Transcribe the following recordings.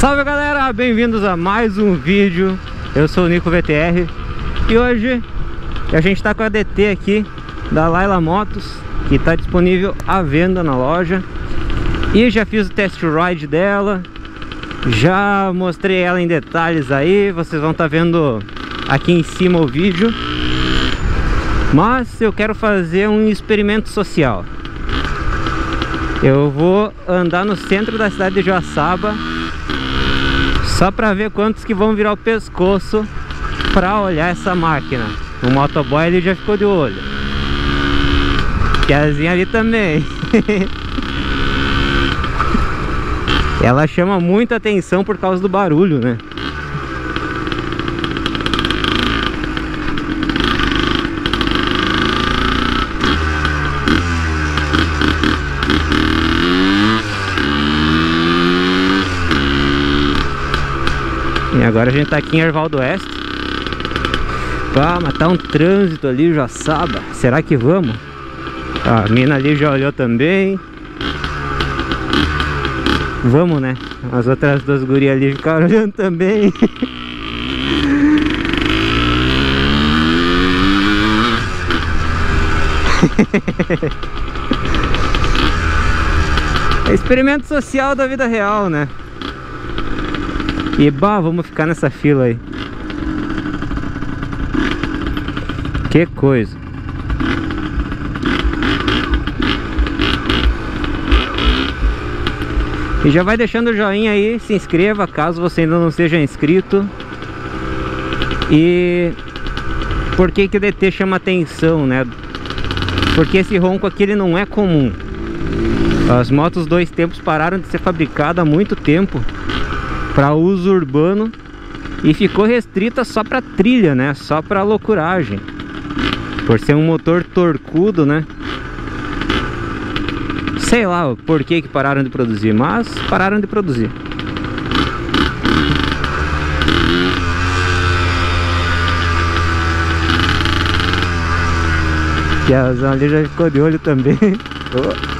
Salve galera, bem-vindos a mais um vídeo. Eu sou o Nico VTR E hoje a gente está com a DT aqui da Laila Motos Que está disponível à venda na loja. E já fiz o test ride dela Já mostrei ela em detalhes aí Vocês vão estar tá vendo aqui em cima o vídeo. Mas eu quero fazer um experimento social. Eu vou andar no centro da cidade de Joaçaba só pra ver quantos que vão virar o pescoço pra olhar essa máquina. O motoboy ele já ficou de olho. Tiazinha ali também. Ela chama muita atenção por causa do barulho, né? Agora a gente tá aqui em Erval do Oeste Ah, mas tá um trânsito ali, já sabe Será que vamos? A mina ali já olhou também Vamos, né? As outras duas gurias ali ficaram olhando também é experimento social da vida real, né? E bah, vamos ficar nessa fila aí. Que coisa. E já vai deixando o joinha aí, se inscreva caso você ainda não seja inscrito. E por que que o DT chama atenção, né? Porque esse ronco aqui ele não é comum. As motos dois tempos pararam de ser fabricadas há muito tempo para uso urbano e ficou restrita só para trilha, né? Só para loucuragem. Por ser um motor torcudo, né? Sei lá por que que pararam de produzir, mas pararam de produzir. E a ali já ficou de olho também.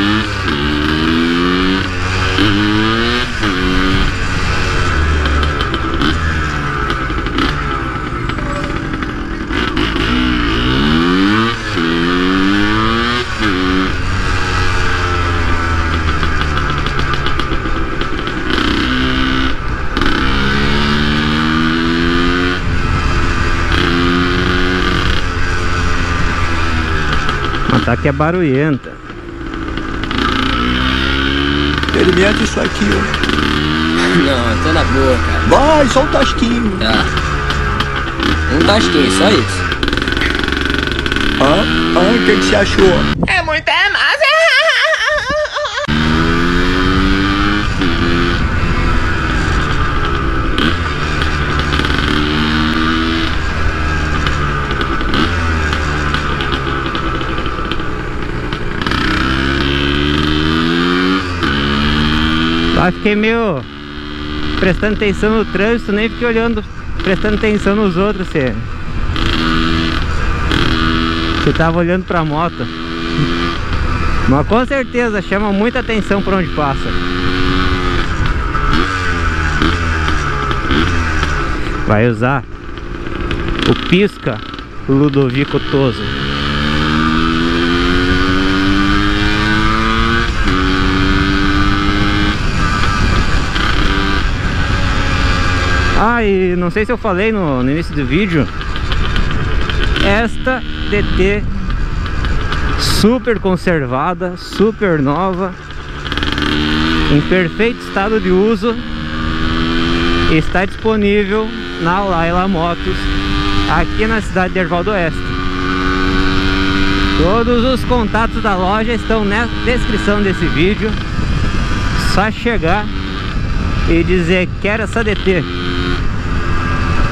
Tá que é barulhenta. Experimenta isso aqui, ó. Não, tô na boa, cara. Vai, só um tasquinho. Tá. Um tasquinho, só isso. Ah, ah, o que, que você achou? É muita Lá fiquei meio prestando atenção no trânsito, nem fiquei olhando, prestando atenção nos outros, você. Você tava olhando pra moto. Mas com certeza chama muita atenção por onde passa. Vai usar o pisca Ludovico Toso. Ah, e não sei se eu falei no, no início do vídeo. Esta DT Super conservada, super nova Em perfeito estado de uso Está disponível na Laila Motos Aqui na cidade de Erval do Oeste. Todos os contatos da loja estão na descrição desse vídeo. Só chegar e dizer quero essa DT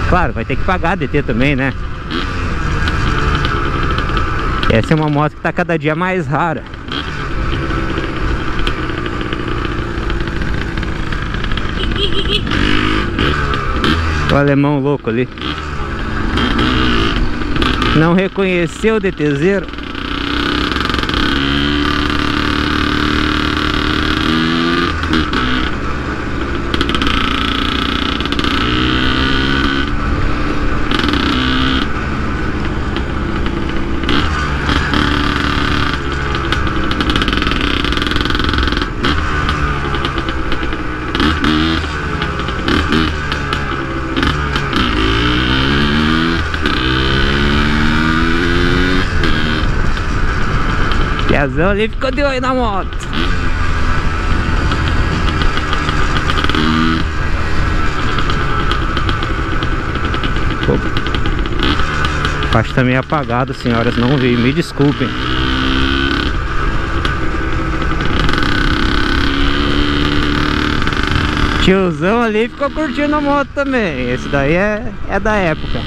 Claro, vai ter que pagar a DT também, né? Essa é uma moto que está cada dia mais rara. O alemão louco ali. Não reconheceu o DT0. Pezão ali ficou de olho na moto. Acho A tá meio apagado, senhoras, não vi, me desculpem. Tiozão ali ficou curtindo a moto também. Esse daí é, é da época.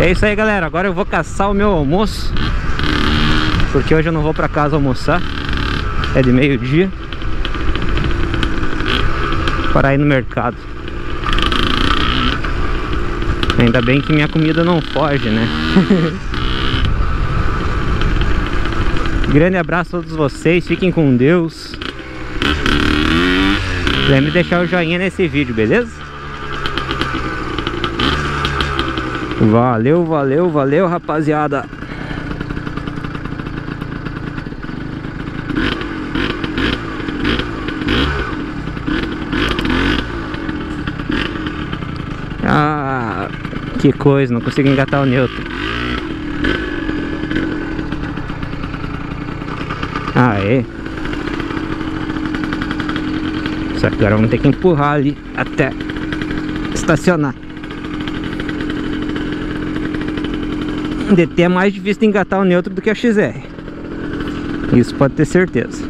É isso aí galera, agora eu vou caçar o meu almoço Porque hoje eu não vou pra casa almoçar. É de meio dia Para ir no mercado. Ainda bem que minha comida não foge, né? Grande abraço a todos vocês, fiquem com Deus. Lembre de deixar o joinha nesse vídeo, beleza? Valeu, valeu, valeu, rapaziada. Ah, que coisa, não consigo engatar o. Ah, é. Só que agora vamos ter que empurrar ali até estacionar. DT é mais difícil de engatar o neutro do que a XR. Isso pode ter certeza.